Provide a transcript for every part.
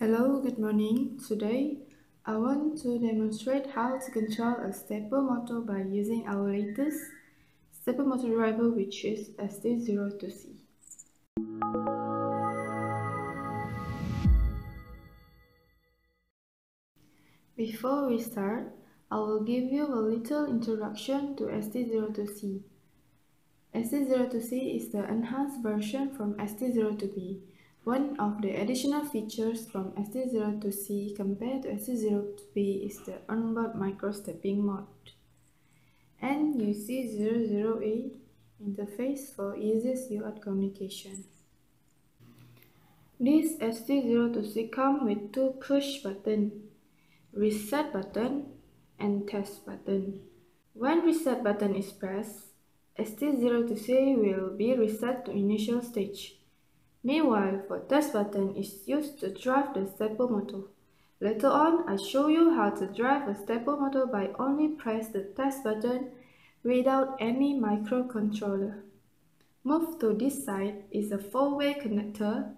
Hello, good morning. Today, I want to demonstrate how to control a stepper motor by using our latest stepper motor driver which is SD02C. Before we start, I will give you a little introduction to SD02C. SD02C is the enhanced version from SD02B one of the additional features from SD02C compared to SD02B is the onboard micro-stepping mode and UC00A interface for easiest UART communication. This SD02C comes with two push buttons, reset button and test button. When reset button is pressed, SD02C will be reset to initial stage. Meanwhile, for test button is used to drive the stepper motor. Later on, I show you how to drive a stepper motor by only press the test button without any microcontroller. Move to this side is a four-way connector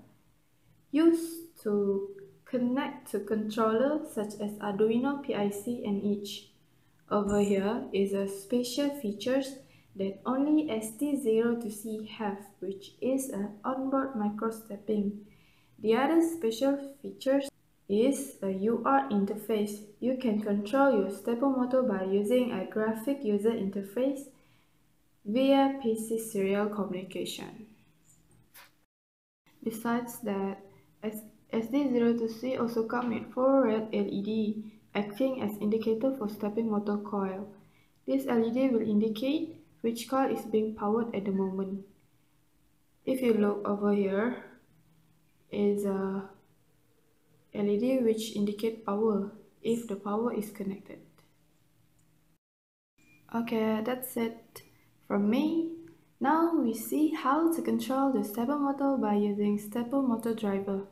used to connect to controller such as Arduino PIC and each. Over here is a special features that only SD0 to C have, which is an onboard microstepping. The other special features is a UART interface. You can control your stepper motor by using a graphic user interface via PC serial communication. Besides that, SD0 to C also comes with 4 red LED acting as indicator for stepping motor coil. This LED will indicate which car is being powered at the moment. If you look over here, is a LED which indicate power if the power is connected. Okay, that's it from me. Now we see how to control the stepper motor by using stepper motor driver.